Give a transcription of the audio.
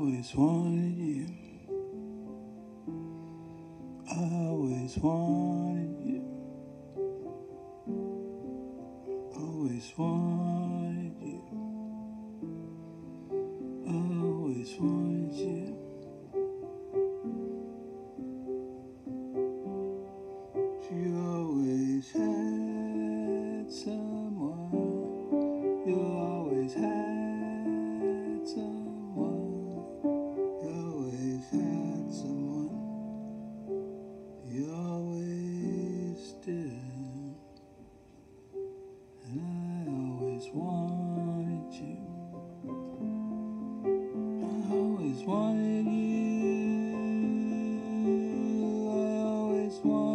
always wanted you. I always wanted you. Always wanted you. Always wanted you. You wanted you. I always wanted you. I always wanted